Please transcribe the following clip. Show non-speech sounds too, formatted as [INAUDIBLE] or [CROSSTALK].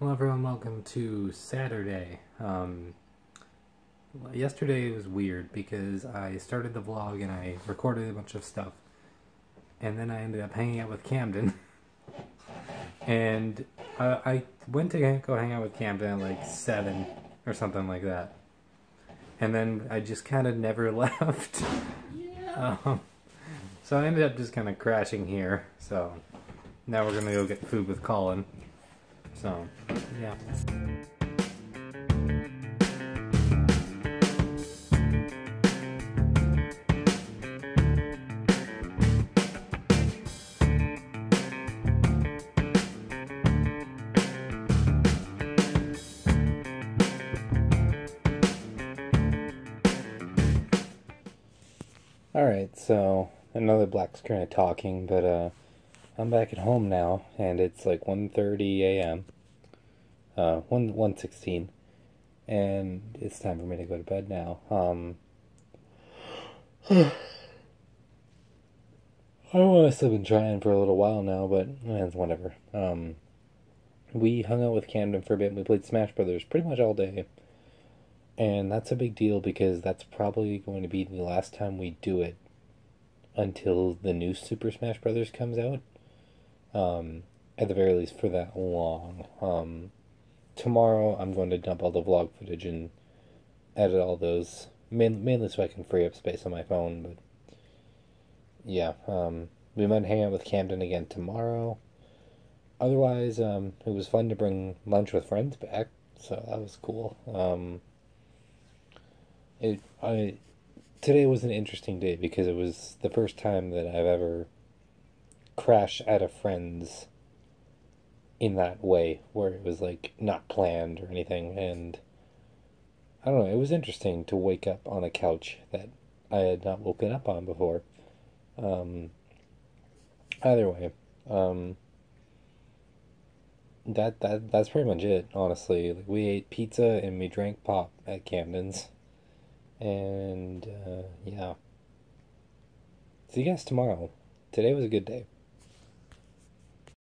Well, everyone, welcome to Saturday. Um, yesterday was weird because I started the vlog and I recorded a bunch of stuff, and then I ended up hanging out with Camden. [LAUGHS] and uh, I went to go hang out with Camden at like seven or something like that, and then I just kind of never [LAUGHS] left. um, so I ended up just kind of crashing here. So now we're gonna go get food with Colin. So, yeah. Alright, so another black screen of talking, but uh I'm back at home now, and it's like 1.30 a.m. Uh, 1, 1.16, and it's time for me to go to bed now. Um, [SIGHS] I honestly been trying for a little while now, but eh, whatever. Um, we hung out with Camden for a bit, and we played Smash Brothers pretty much all day. And that's a big deal because that's probably going to be the last time we do it until the new Super Smash Brothers comes out um, at the very least for that long. Um, tomorrow I'm going to dump all the vlog footage and edit all those, main, mainly so I can free up space on my phone. But yeah, um, we might hang out with Camden again tomorrow. Otherwise, um, it was fun to bring lunch with friends back, so that was cool. Um, it I today was an interesting day because it was the first time that I've ever crash at a friend's in that way where it was like not planned or anything and I don't know, it was interesting to wake up on a couch that I had not woken up on before. Um, either way, um, that that that's pretty much it. Honestly, like we ate pizza and we drank pop at Camden's, and uh, yeah. See you guys tomorrow. Today was a good day.